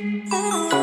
Oh.